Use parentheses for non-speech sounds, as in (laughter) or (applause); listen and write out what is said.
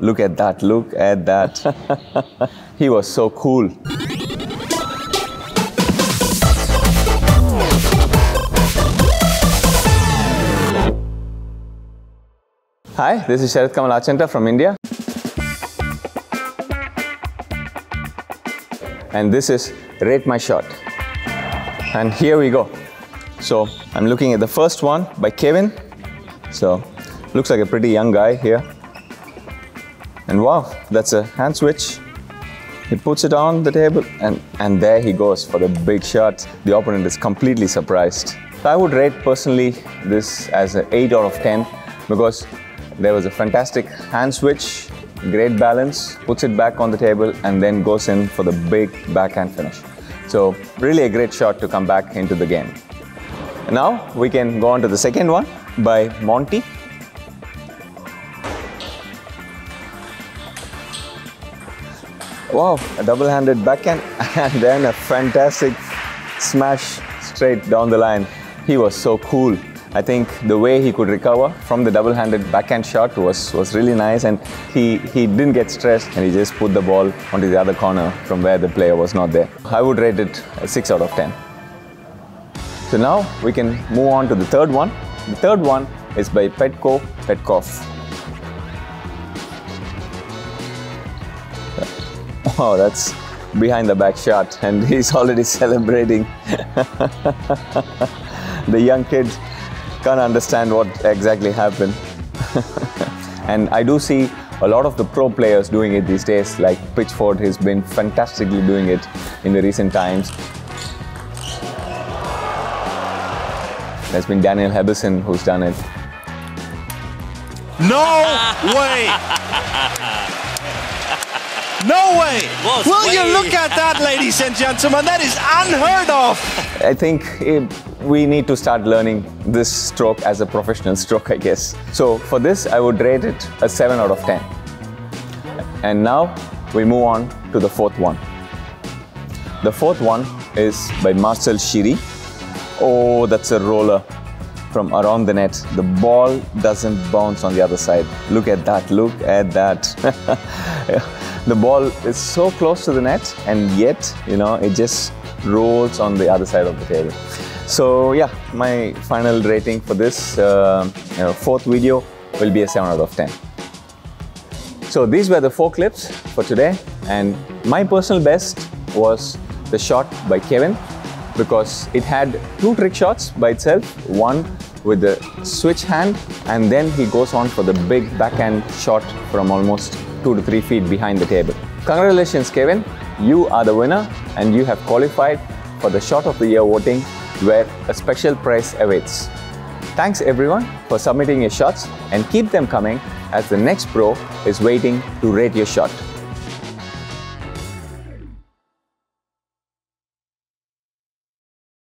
Look at that, look at that. (laughs) he was so cool. Hi, this is Sharath Kamal Achanta from India. And this is Rate My Shot. And here we go. So I'm looking at the first one by Kevin. So looks like a pretty young guy here. And wow, that's a hand switch. He puts it on the table and, and there he goes for the big shot. The opponent is completely surprised. I would rate personally this as an 8 out of 10 because there was a fantastic hand switch, great balance, puts it back on the table and then goes in for the big backhand finish. So really a great shot to come back into the game. Now we can go on to the second one by Monty. Wow, a double-handed backhand (laughs) and then a fantastic smash straight down the line. He was so cool. I think the way he could recover from the double-handed backhand shot was, was really nice and he, he didn't get stressed and he just put the ball onto the other corner from where the player was not there. I would rate it a 6 out of 10. So now we can move on to the third one. The third one is by Petko Petkov. Oh, that's behind the back shot and (laughs) he's already celebrating. (laughs) the young kid can't understand what exactly happened. (laughs) and I do see a lot of the pro players doing it these days, like Pitchford has been fantastically doing it in the recent times. There's been Daniel Habesohn who's done it. No way! No way! Was Will you look at that, ladies and gentlemen? That is unheard of! I think eh, we need to start learning this stroke as a professional stroke, I guess. So for this, I would rate it a 7 out of 10. And now we move on to the fourth one. The fourth one is by Marcel Shiri. Oh, that's a roller from around the net. The ball doesn't bounce on the other side. Look at that, look at that. (laughs) the ball is so close to the net and yet, you know, it just rolls on the other side of the table. So yeah, my final rating for this uh, fourth video will be a 7 out of 10. So these were the four clips for today and my personal best was the shot by Kevin because it had two trick shots by itself, one with the switch hand and then he goes on for the big backhand shot from almost 2 to 3 feet behind the table. Congratulations Kevin, you are the winner and you have qualified for the shot of the year voting where a special prize awaits. Thanks everyone for submitting your shots and keep them coming as the next pro is waiting to rate your shot.